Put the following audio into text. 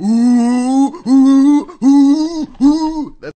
ooh, ooh, ooh, ooh. That's